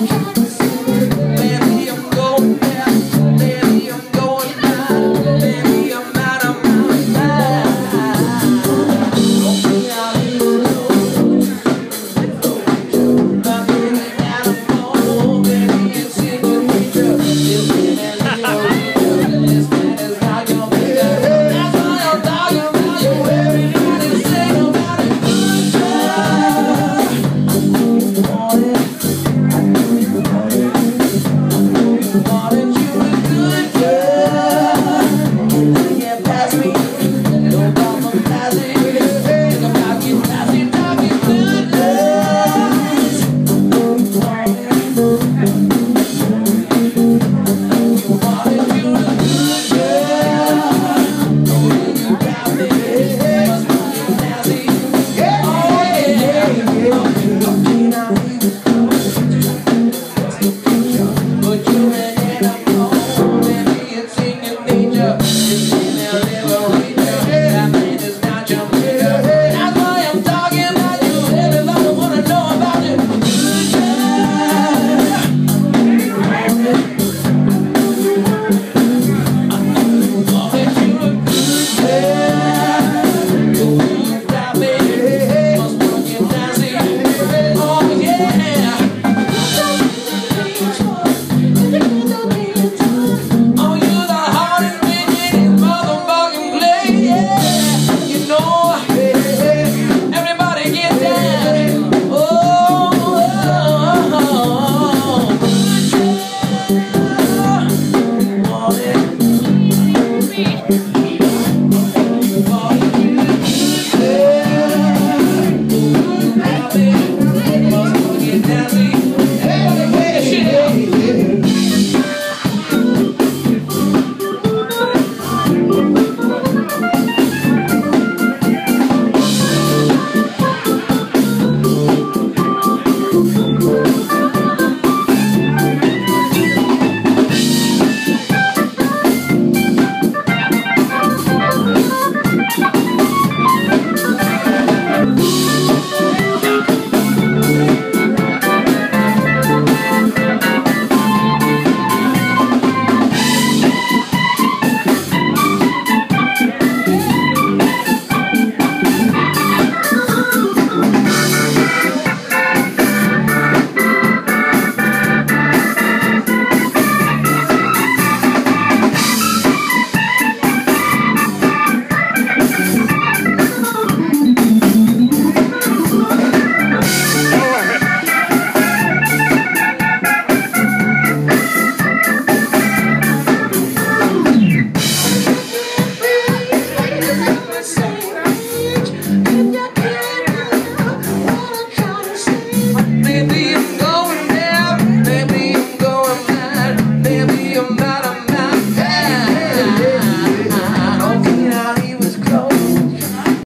Yeah.